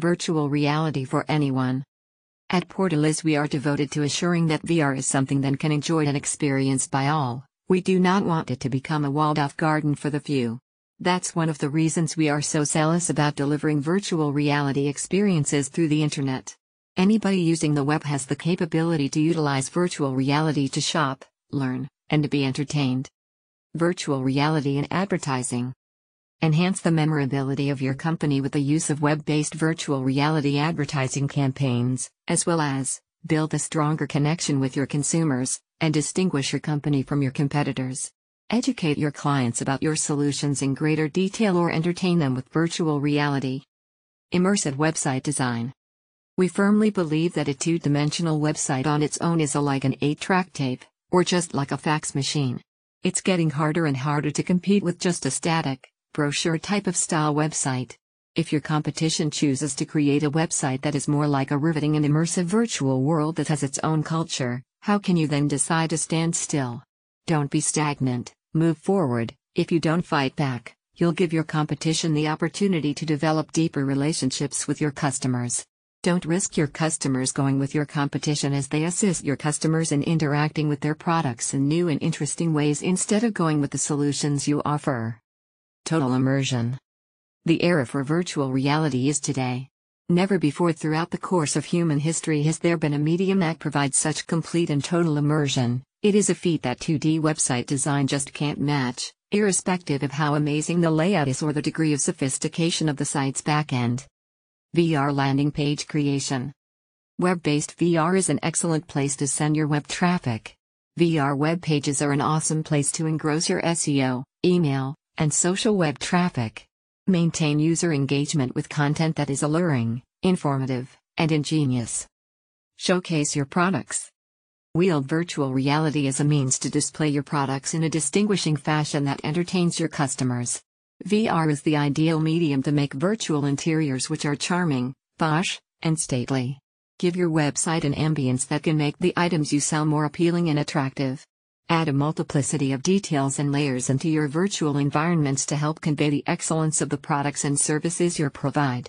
Virtual reality for anyone. At Portaliz we are devoted to assuring that VR is something that can enjoyed and experienced by all. We do not want it to become a walled off garden for the few. That's one of the reasons we are so zealous about delivering virtual reality experiences through the internet. Anybody using the web has the capability to utilize virtual reality to shop, learn, and to be entertained. Virtual reality in advertising. Enhance the memorability of your company with the use of web based virtual reality advertising campaigns, as well as build a stronger connection with your consumers and distinguish your company from your competitors. Educate your clients about your solutions in greater detail or entertain them with virtual reality. Immersive website design. We firmly believe that a two dimensional website on its own is a like an 8 track tape, or just like a fax machine. It's getting harder and harder to compete with just a static, brochure type of style website. If your competition chooses to create a website that is more like a riveting and immersive virtual world that has its own culture, how can you then decide to stand still? Don't be stagnant, move forward. If you don't fight back, you'll give your competition the opportunity to develop deeper relationships with your customers. Don't risk your customers going with your competition as they assist your customers in interacting with their products in new and interesting ways instead of going with the solutions you offer. Total immersion. The era for virtual reality is today. Never before throughout the course of human history has there been a medium that provides such complete and total immersion. It is a feat that 2D website design just can't match, irrespective of how amazing the layout is or the degree of sophistication of the site's backend. VR landing page creation. Web based VR is an excellent place to send your web traffic. VR web pages are an awesome place to engross your SEO, email, and social web traffic. Maintain user engagement with content that is alluring, informative, and ingenious. Showcase your products. Wield virtual reality as a means to display your products in a distinguishing fashion that entertains your customers. VR is the ideal medium to make virtual interiors which are charming, posh, and stately. Give your website an ambience that can make the items you sell more appealing and attractive. Add a multiplicity of details and layers into your virtual environments to help convey the excellence of the products and services you provide.